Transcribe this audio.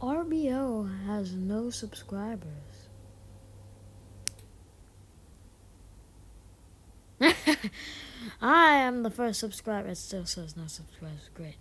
RBO has no subscribers. I am the first subscriber. It still says no subscribers. Great.